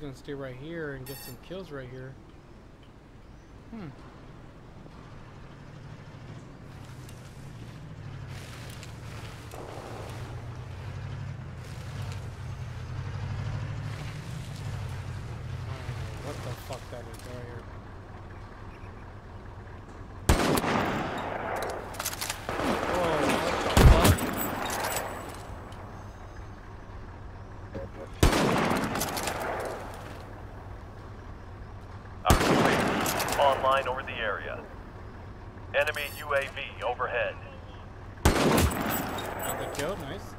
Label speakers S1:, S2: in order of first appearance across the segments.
S1: gonna stay right here and get some kills right here. Hmm. What the fuck that is right here? Whoa, what the fuck?
S2: Our UAV online over the area. Enemy UAV overhead.
S1: Got the kill, nice.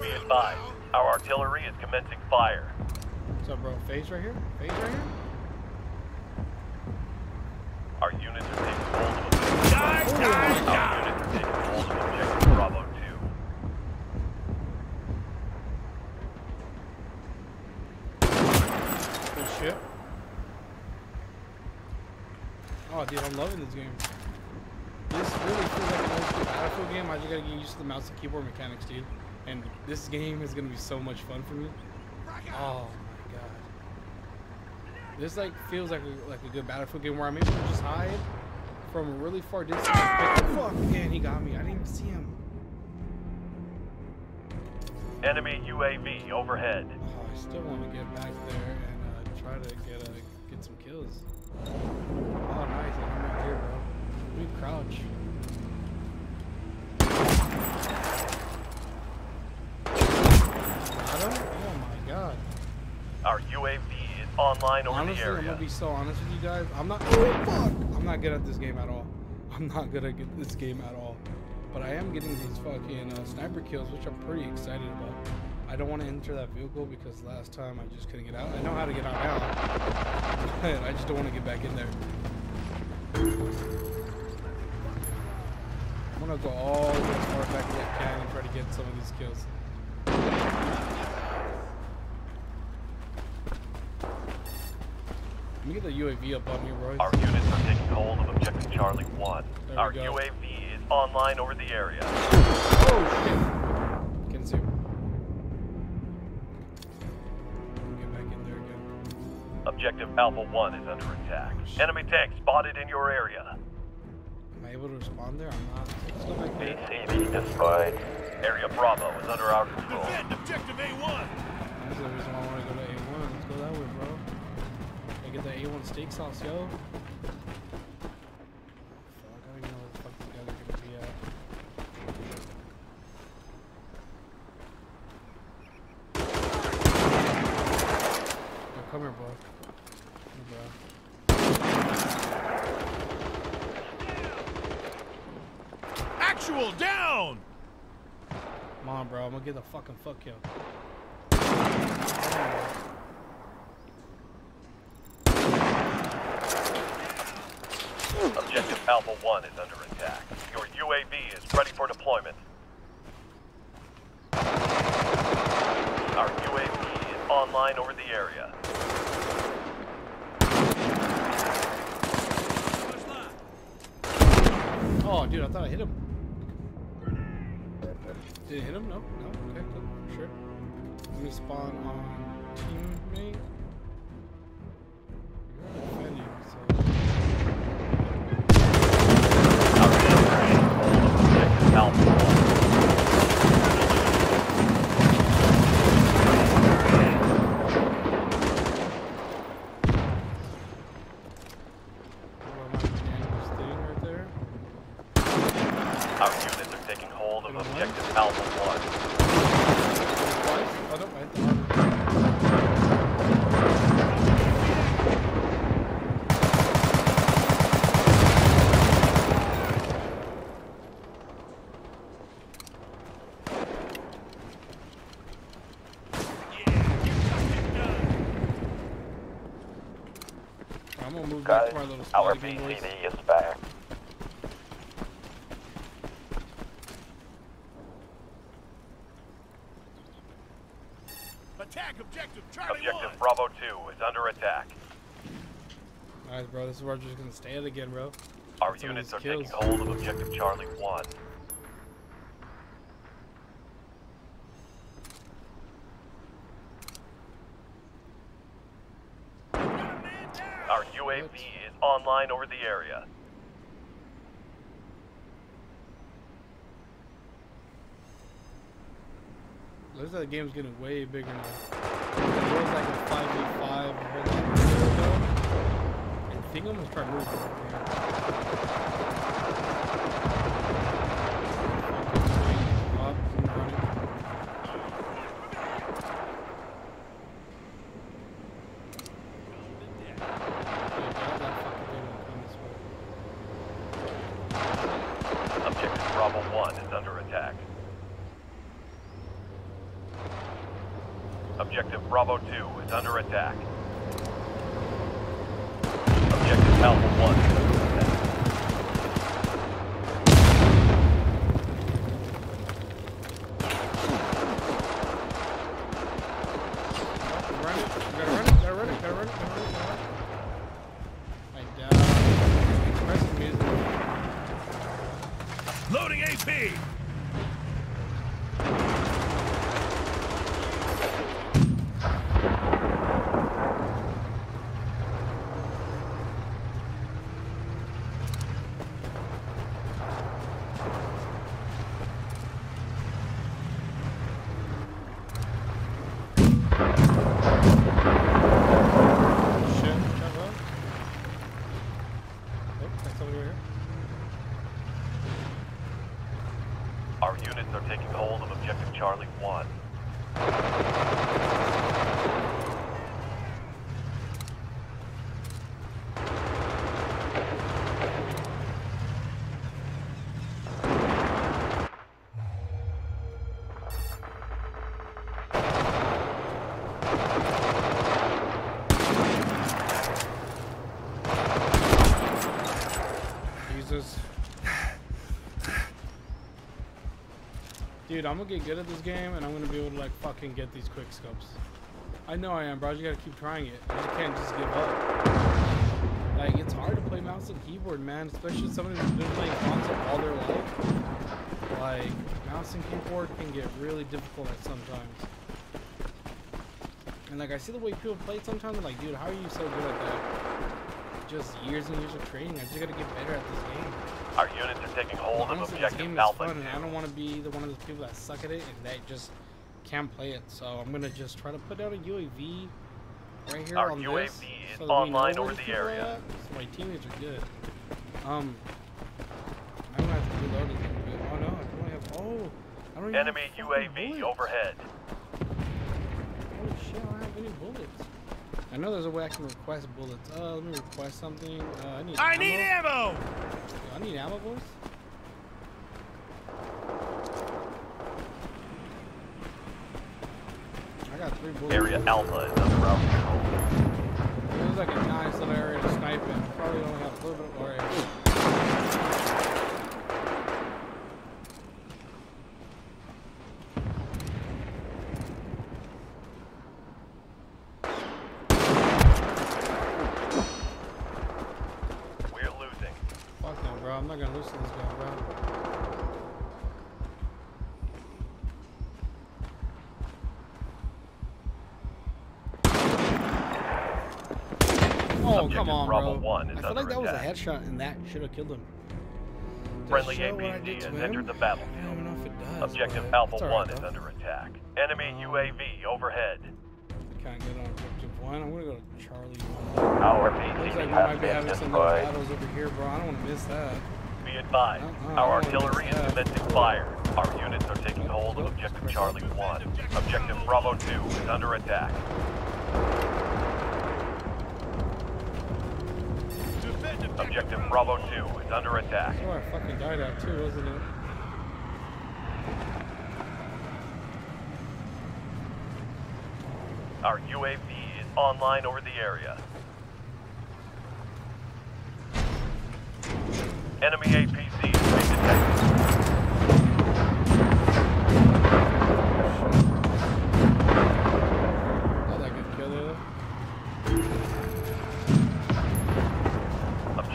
S2: Be advised, our artillery is commencing fire.
S1: What's up, right here? Phase right here?
S2: Our units are taking hold of objective. Our units are taking hold of objective hmm. Bravo 2.
S1: Good shit. Oh, dude, I'm loving this game. This really feels like an old school Battlefield game. I just gotta get used to the mouse and keyboard mechanics, dude. And this game is gonna be so much fun for me. Oh my god. This like feels like a, like a good Battlefield game where I'm able to just hide from a really far distance. Fuck, man, he got me. I didn't even see him.
S2: Enemy UAV overhead.
S1: Oh, I still want to get back there and uh, try to get uh, get some kills. Oh, nice! I'm right here, bro. We crouch. Got him? Oh my god.
S2: Our UAV online over
S1: Honestly,
S2: the
S1: I'm gonna be so honest with you guys. I'm not. Oh fuck! I'm not good at this game at all. I'm not good at this game at all. But I am getting these fucking uh, sniper kills, which I'm pretty excited about. I don't want to enter that vehicle because last time I just couldn't get out. I know how to get out now, I just don't want to get back in there. I'm gonna go all the way as far back as I can and try to get some of these kills. Let me get the UAV up on me, Roy.
S2: Our units are taking hold of objective Charlie 1. Our
S1: go.
S2: UAV is online over the area.
S1: Oh shit! Can zoom. Get back in there again.
S2: Objective Alpha 1 is under attack. Enemy tank spotted in your area.
S1: Am I able to respond there? I'm not. Let's go back there.
S2: ACV destroyed. Area Bravo is under our control.
S3: Defend objective A1.
S1: That's the reason why I want I get the A1 steak sauce, yo. Fuck, I don't even know where the fuck these guys are gonna be at. Yo, come here, bro. Come here, bro.
S3: Actual down.
S1: Come on, bro. I'm gonna get the fucking fuck kill.
S2: Objective Alpha 1 is under attack. Your UAV is ready for deployment. Our UAV is online over the area.
S1: Oh, dude, I thought I hit him. Did it hit him? No? No? Okay, cool. Sure. Let me spawn on this
S2: is
S1: where I'm just gonna stand again, bro.
S2: Our units are
S1: kills.
S2: taking hold of objective Charlie 1. Our UAV
S1: what?
S2: is online over the area.
S1: Looks like the game's getting way bigger now. It was like a 5v5 think I'm gonna start moving over here. Up and running. Yeah, that- that fucking thing will come this way.
S2: Objective Bravo 1 is under attack. Objective Bravo 2 is under attack. Objective Alpha 1 is under attack.
S1: Oh, run it. Gotta run it. Gotta run it. Gotta run it. Gotta run it. Gotta run it. I doubt. Expressive music.
S3: Loading AP.
S1: Shit. Shut up. Oh, that's somebody over here.
S2: Our units are taking hold of Objective Charlie 1.
S1: Jesus. Dude, I'm gonna get good at this game and I'm gonna be able to like fucking get these quick scopes. I know I am, bro. You gotta keep trying it. You can't just give up. Like, it's hard to play mouse and keyboard, man. Especially somebody who's been playing console all their life. Like, mouse and keyboard can get really difficult at sometimes. And like, I see the way people play sometimes. I'm like, dude, how are you so good at that? Just years and years of training. I just gotta get better at this game.
S2: Our units are taking hold of
S1: Honestly, this
S2: Objective
S1: game is fun, and I don't want to be the one of those people that suck at it and that just can't play it. So I'm gonna just try to put out a UAV right here
S2: Our
S1: on
S2: UAV
S1: this,
S2: is
S1: so that we know
S2: online over the area.
S1: So my teammates are good. Um, I'm gonna have to reload bit. Oh no, I only have. Oh, I don't even
S2: Enemy UAV overhead.
S1: Holy shit, I don't have any bullets. I know there's a way I can request bullets. Uh, let me request something. Uh, I need.
S3: I
S1: ammo.
S3: need ammo.
S1: I need ammo, boys. I got three bullets.
S2: Area Alpha is under our control.
S1: It was like a nice little area to snipe in. Probably only have a little bit of area. Come on,
S2: Bravo
S1: bro.
S2: one is
S1: I feel like that was a headshot and that should have killed him. Does
S2: Friendly
S1: show what I
S2: APC has entered the battlefield.
S1: don't know if it does.
S2: Objective Alpha
S1: it's alright,
S2: 1 is under attack. Enemy
S1: Um,
S2: UAV overhead.
S1: Can't get on objective one. I'm gonna go to Charlie one.
S2: Our
S1: Looks
S2: PCB
S1: like we might be having some
S2: destroyed.
S1: battles over here, bro. I don't want to miss that.
S2: Be advised,
S1: Uh-uh, I
S2: our artillery is commencing fire. Our units are taking hold of Objective Charlie 1. Objective Bravo 2 is under attack. Objective Bravo 2 is under attack.
S1: Where I fucking died at too, wasn't it?
S2: Our UAV is online over the area. Enemy APC has been detected.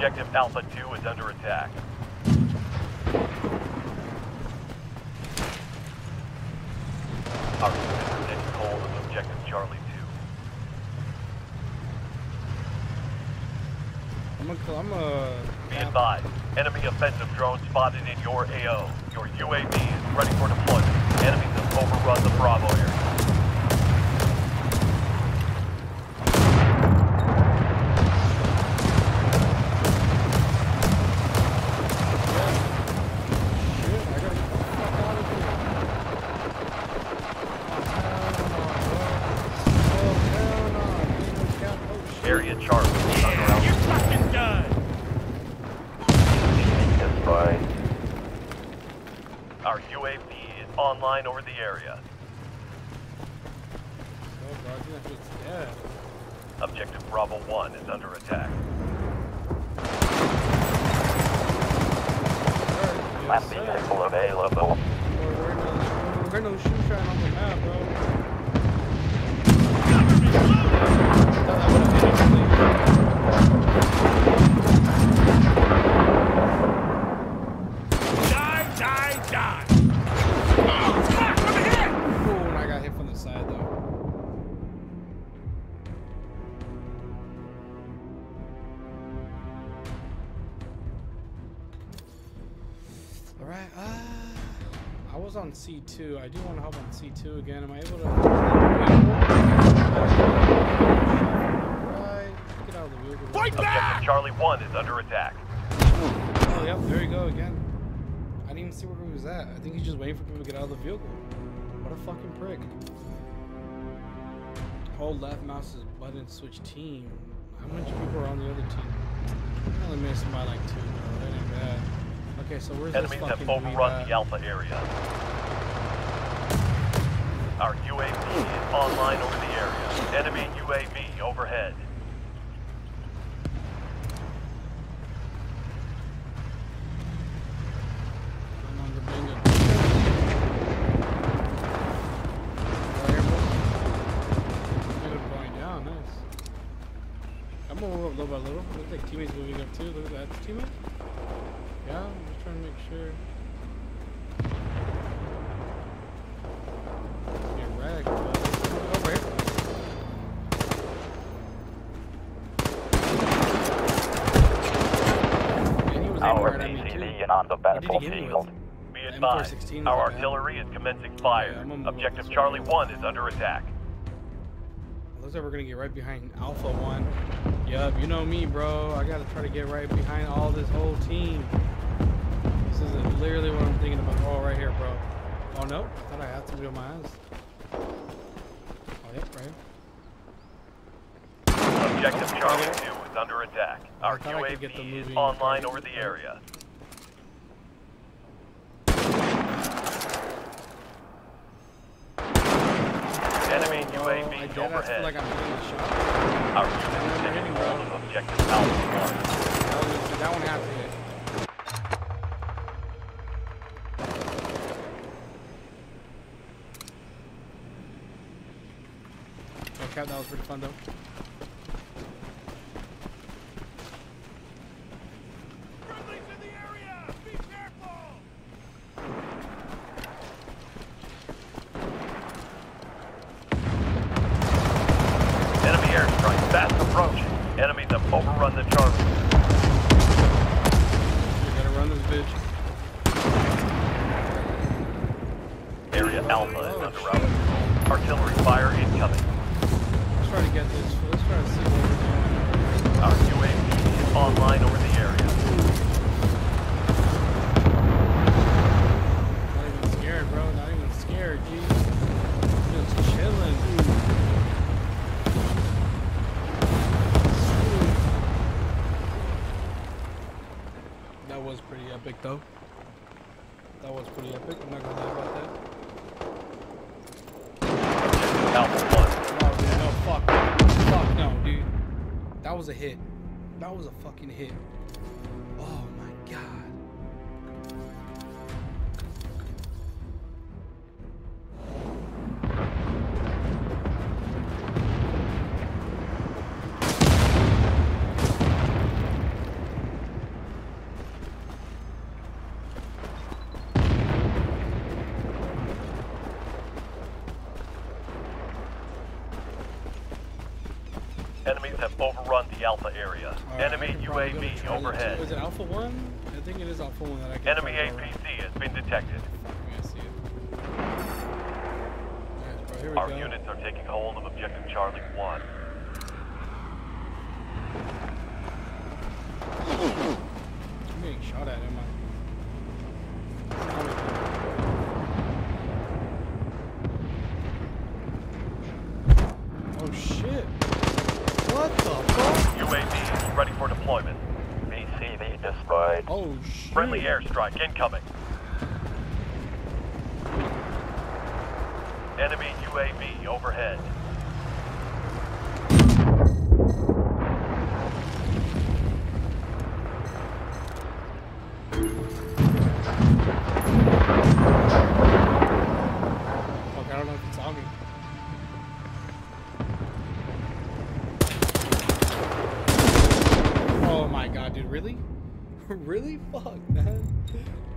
S2: Objective Alpha 2 is under attack. Our units are taking hold of Objective Charlie 2.
S1: I'm a, I'm a.
S2: Uh, Be advised, enemy offensive drone spotted in your AO. Your UAV is ready for deployment. Enemies have overrun the Bravo area.
S1: Shit, I gotta get the fuck out of here. Oh, hell no, bro. Oh, hell no. Ain't no cap- oh, shit.
S2: Area Charlie is under our
S3: You're fucking done.
S2: Our UAV is online over the area.
S1: Oh, bro, I think that shit's dead.
S2: Objective Bravo 1 is under attack.
S1: Yes, sir.
S2: vehicle available.
S1: Boy, we're no, no shoe shine on the map, bro. Thought that C2. I do want to hop on C2 again. Am I able to? Right. Get out of the vehicle.
S3: Fight
S2: Objective
S3: back.
S2: Charlie 1 is under attack.
S1: Oh, yep. There you go again. I didn't even see where he was at. I think he's just waiting for people to get out of the vehicle. What a fucking prick. Hold left mouse is button switch team. How many people are on the other team? I only missed by like two, bro. That ain't bad. Okay, so where's
S2: Enemies
S1: this
S2: have
S1: fucking
S2: overrun the? Alpha area. Our UAV is online over the area. Enemy UAV overhead.
S1: I'm gonna move up little by little. Looks like teammates moving up too. Look at that teammate. Yeah, I'm just trying to make sure. Get wrecked, but over here. And he was aiming right at me too.
S2: On the
S1: What did he get me with?
S2: Be advised, our artillery is commencing fire.
S1: I'm gonna move up
S2: Objective. Charlie 1 is under attack.
S1: Looks like we're gonna get right behind Alpha One. Yup, you know me, bro. I gotta try to get right behind all this whole team. This is literally what I'm thinking about. Oh, right here, bro. Oh no, I thought I had to do my eyes. Oh yep, right. here.
S2: Objective Charlie 2 is under attack. Our
S1: thought I could get the
S2: UAV is online over the area. Enemy
S1: Oh, I
S2: UAV
S1: feel
S2: overhead.
S1: like I'm getting shot.
S2: Our unit is taking hold of objective Alpha
S1: That, was, that one had to hit. Okay, that was pretty fun though.
S3: Friendly's in the area. Be careful.
S2: 1. Enemy airstrike fast approaching. Enemies have overrun the Charlie.
S1: We gotta run this bitch.
S2: Area Alpha is
S1: Oh,
S2: under
S1: shit.
S2: our. Artillery fire incoming.
S1: Let's try to get this. Let's try to see what we're doing.
S2: Our UAV is online over the area.
S1: Not even scared, bro. Not even scared, G. Just chilling. That epic, though. That was pretty epic. I'm not gonna lie about that.
S2: Alpha 1.
S1: No, oh, dude, no, fuck. Fuck, no, dude. That was a hit. That was a fucking hit.
S2: Have overrun the Alpha area.
S1: I
S2: Enemy
S1: can probably go to
S2: UAV overhead.
S1: Is it Alpha 1? I think it is Alpha 1 that I can
S2: Enemy APC has been detected.
S1: Fuck me, I see it. Alright, bro,
S2: Our
S1: go.
S2: units are taking hold of Objective Charlie 1.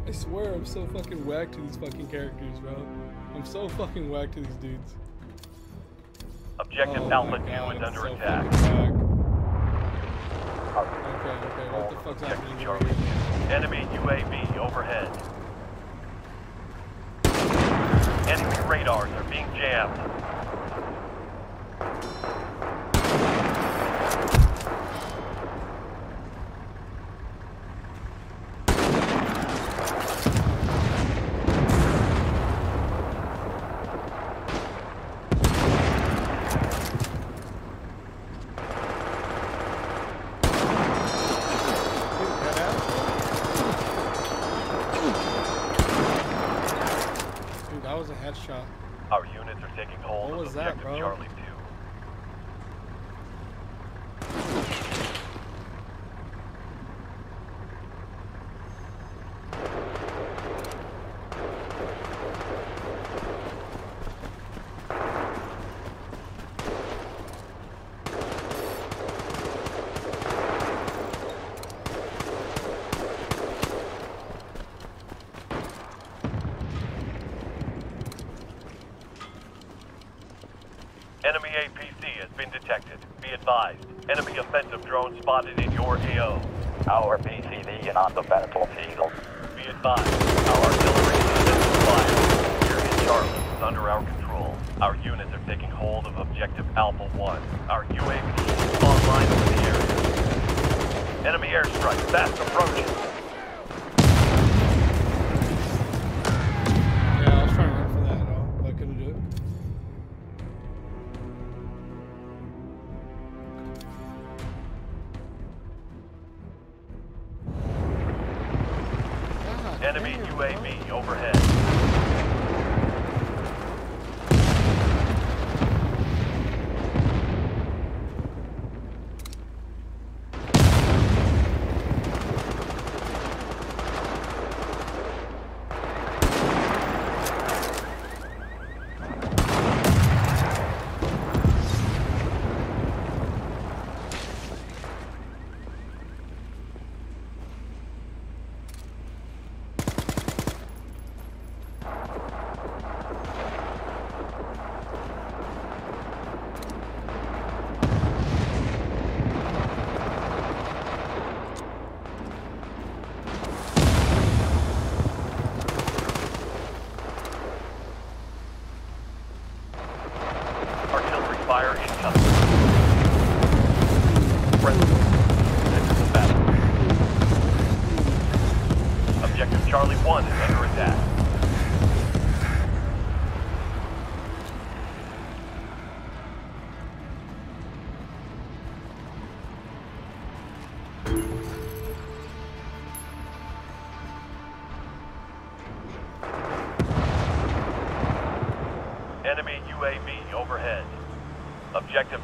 S1: I swear I'm so fucking whack to these fucking characters, bro. I'm so fucking whack to these dudes.
S2: Objective
S1: oh
S2: Alpha 2 is under
S1: so
S2: attack.
S1: Okay, okay, what the fuck's happening
S2: Objective Charlie. Enemy UAV overhead. Enemy radars are being jammed.
S1: Dude, that ass? Dude, that was a headshot.
S2: Our units are taking hold
S1: What
S2: of
S1: was that, bro?
S2: Charlie 2. Enemy APC has been detected. Be advised. Enemy offensive drone spotted in your AO.
S4: Our BCV on the battlefield.
S2: Be advised. Our artillery is in fire. Area Charlie is under our control. Our units are taking hold of Objective Alpha 1. Our UAV is online over the area. Enemy airstrike fast approaching.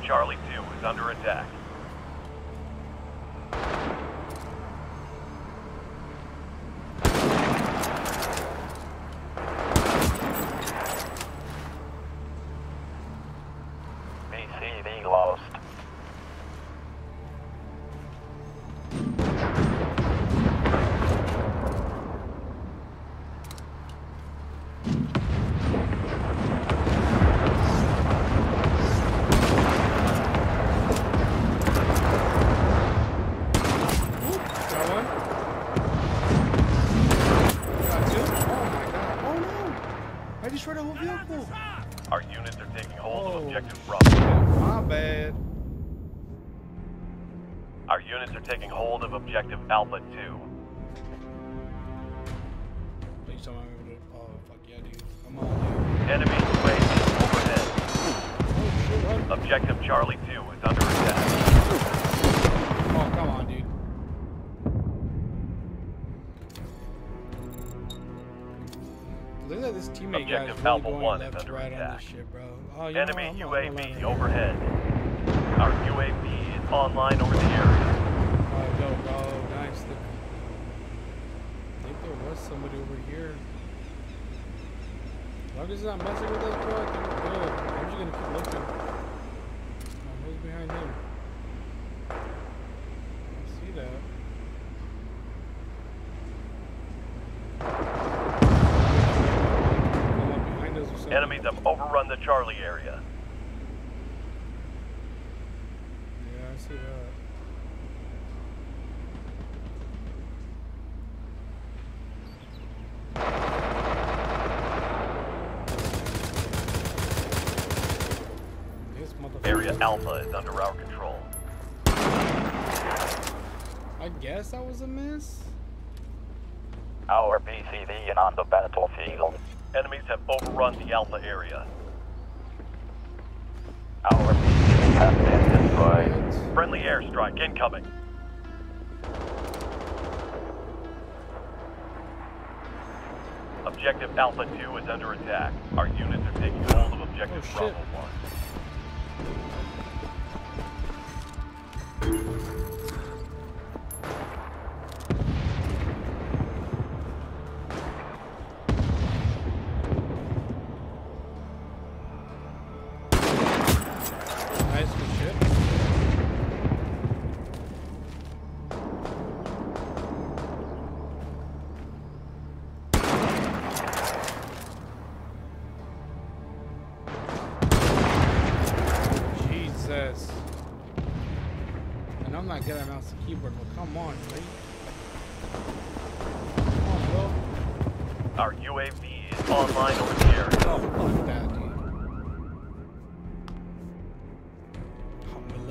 S2: Charlie 2 is under attack.
S4: BCV lost.
S2: Charlie 2 is under attack.
S1: Oh come on, dude. Look at this teammate
S2: Objective
S1: really
S2: Alpha
S1: going
S2: one
S1: left
S2: is
S1: to
S2: under
S1: right on
S2: attack.
S1: this shit, bro. Oh, you know
S2: Enemy
S1: what? I'm not- I'm not
S2: UAV overhead. Our UAV is online over the area.
S1: Oh, go, bro. Nice. I think there was somebody over here. As long as it's not messing with us, bro, I think we're good. I'm just gonna keep looking. Behind him? I see that.
S2: Enemies have overrun the Charlie area.
S1: Yeah, I see that. This motherfucker.
S2: Area Alpha is under our control.
S1: I guess that was a miss.
S4: Our and on the battlefield.
S2: Enemies have overrun the Alpha area.
S4: Our BCV has been destroyed.
S2: Friendly airstrike incoming. Objective Alpha 2 is under attack. Our units are taking hold of Objective
S1: Oh,
S2: Bravo 1.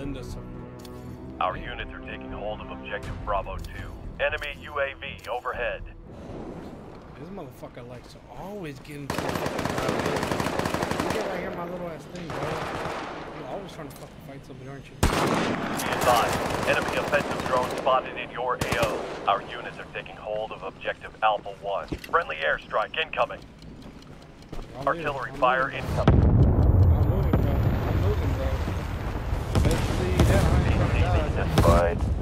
S1: Melinda, so
S2: Our units are taking hold of Objective Bravo 2. Enemy UAV overhead.
S1: This motherfucker likes to always get into the fucking. You get right here, my little ass thing, bro. You're always trying to fucking fight somebody, aren't you?
S2: Be advised, enemy offensive drone spotted in your AO. Our units are taking hold of Objective Alpha 1. Friendly airstrike incoming.
S1: I'm
S2: Artillery fire incoming.
S1: I'm moving, bro. I'm moving, bro. Eventually, that I ain't gonna
S4: BCV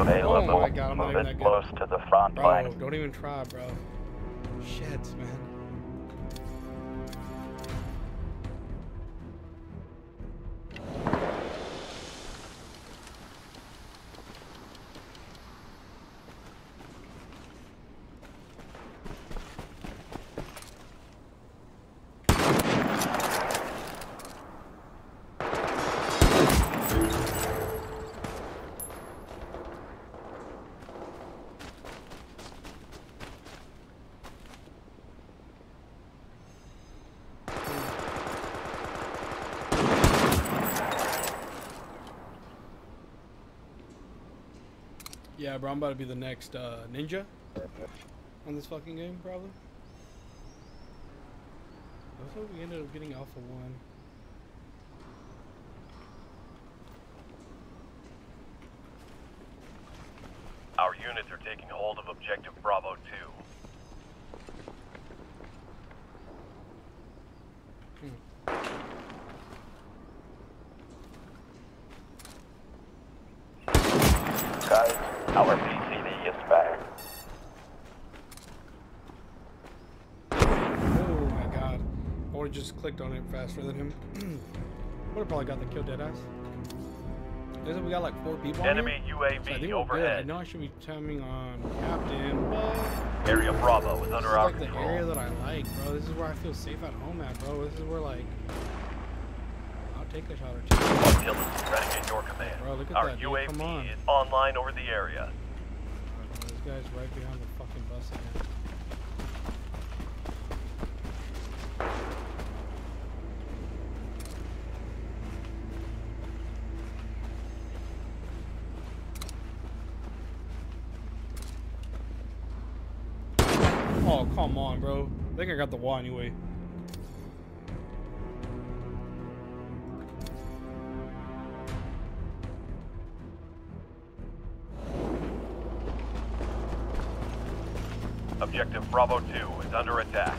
S1: Oh my God, I'm not
S4: Move
S1: even
S4: it
S1: that good.
S4: close to the front
S1: Bro,
S4: line.
S1: don't even try, bro. Shit, man. Yeah, bro, I'm about to be the next uh, ninja on this fucking game, probably. Looks like we ended up getting Alpha 1.
S2: Our units are taking hold of Objective Bravo 2.
S4: Guys, our BCV is back.
S1: My god. I would have just clicked on it faster than him. Would have probably got the kill dead ass. Looks like we got like four people. on
S2: Enemy
S1: here. So I think
S2: UAV
S1: good. I know I should be timing on captain, but
S2: Area Bravo is
S1: this is
S2: under our
S1: like the area that I like, bro. This is where I feel safe at home at, bro. This is where like I'll take a shot or two.
S2: Ready at your command.
S1: Bro, look at
S2: Our
S1: that.
S2: UAV
S1: on.
S2: is online over the area.
S1: Alright, bro, this guy's right behind the fucking bus again. Oh, come on, bro. I think I got the wall anyway.
S2: Objective Bravo 2 is under attack.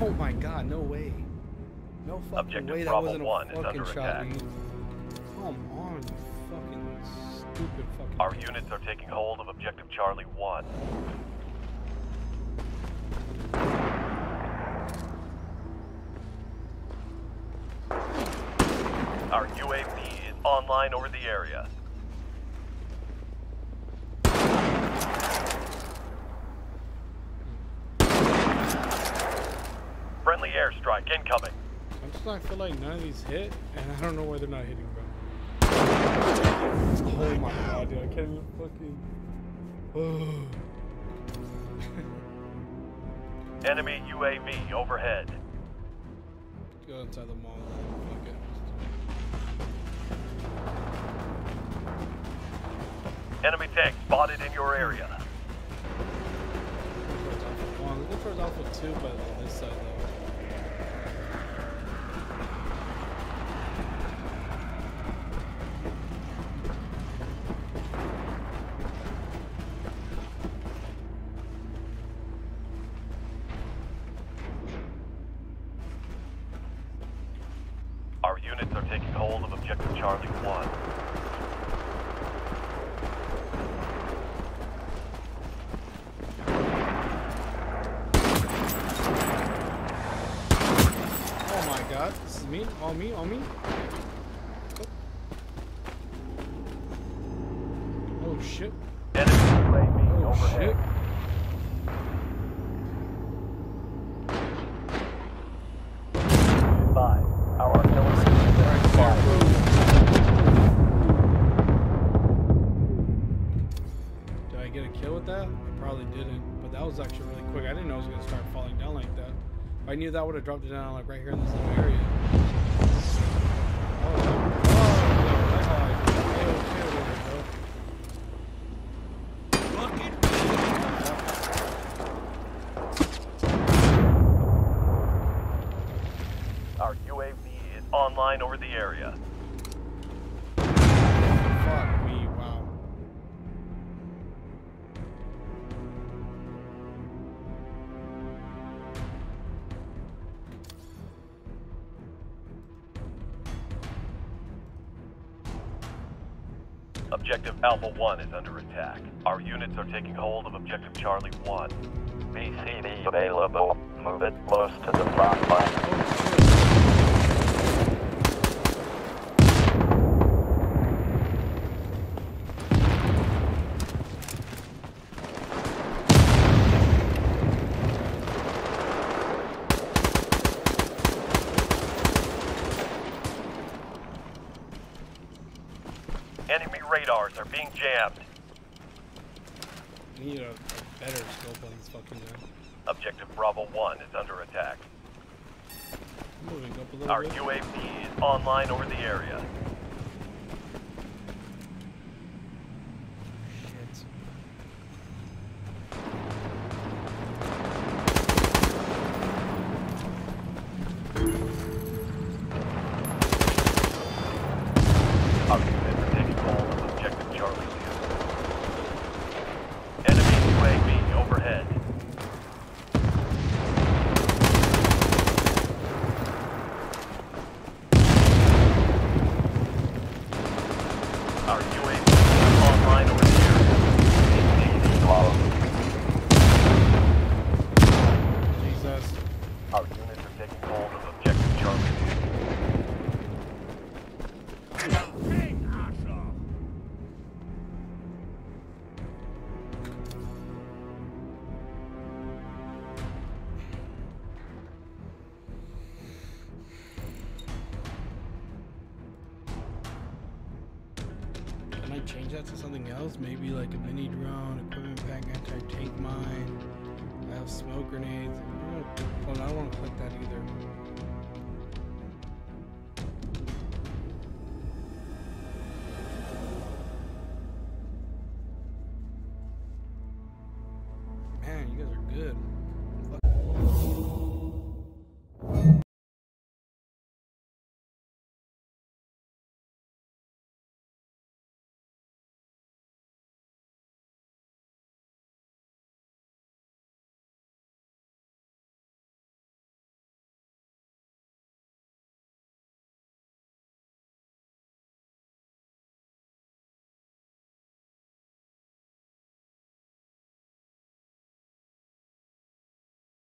S1: Oh my god, no way. No fucking
S2: Objective
S1: way that
S2: Bravo
S1: wasn't
S2: one is
S1: fucking
S2: under attack.
S1: Come on, fucking stupid fucking.
S2: Our units are taking hold of Objective Charlie 1. Our UAV is online over the area. Friendly airstrike incoming.
S1: I'm just I feel like none of these hit, and I don't know why they're not hitting, bro. Oh my god, dude, I can't even fucking.
S2: Enemy UAV overhead.
S1: Go inside the mall. Fuck it.
S2: Enemy tank spotted in your area.
S1: Towards Alpha One. Let's go towards Alpha Two, but on this side though.
S2: Units are taking hold of Objective Charlie 1.
S1: Oh my god, this is me? All me? All me? I would have dropped it down like right here in this little area.
S2: Our UAV is online over the area. Alpha 1 is under attack. Our units are taking hold of Objective Charlie 1.
S4: BCV available. Move it close to the front line.
S1: Oh shit.
S2: Enemy radars are being jammed.
S1: I need a, a better scope on this fucking gun.
S2: Objective Bravo 1 is under attack.
S1: Moving up a little
S2: Our
S1: bit.
S2: UAV is online over the area.
S1: Change that to something else. Maybe like a mini drone, equipment pack, anti-tank mine. I have smoke grenades. Well, I don't want to click that either.